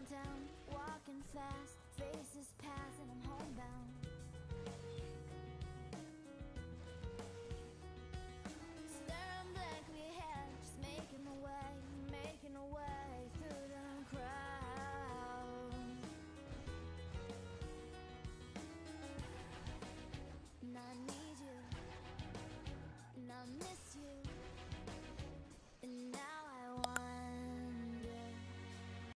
downtown, walking fast.